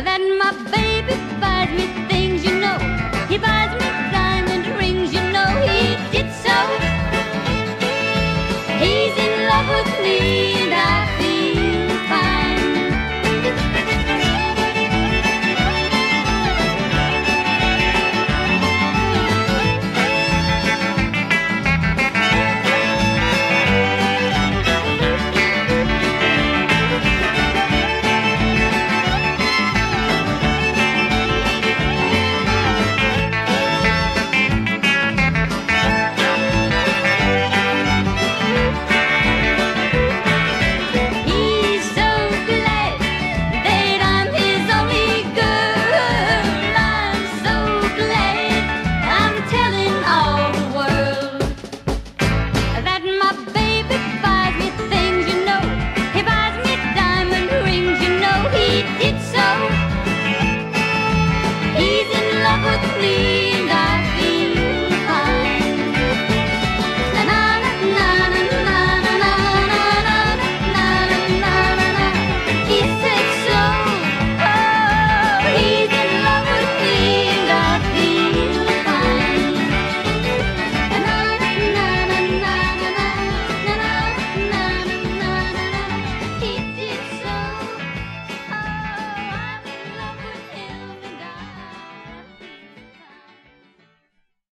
Then my baby buys me things, you know. He buys me diamond rings, you know. He did so. He's in love with me. it's so. He's in love with me.